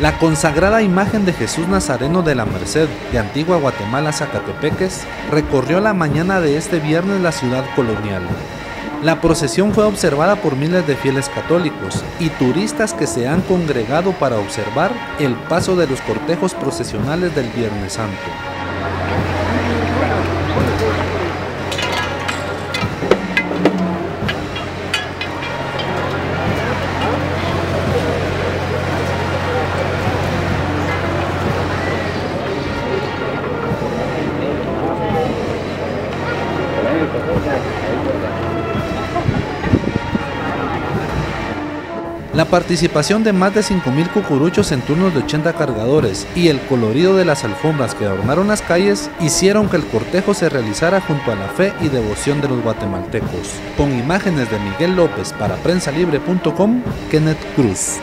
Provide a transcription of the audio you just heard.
La consagrada imagen de Jesús Nazareno de la Merced de Antigua Guatemala Zacatepeques recorrió la mañana de este viernes la ciudad colonial. La procesión fue observada por miles de fieles católicos y turistas que se han congregado para observar el paso de los cortejos procesionales del Viernes Santo. La participación de más de 5.000 cucuruchos en turnos de 80 cargadores y el colorido de las alfombras que adornaron las calles hicieron que el cortejo se realizara junto a la fe y devoción de los guatemaltecos. Con imágenes de Miguel López para prensalibre.com, Kenneth Cruz.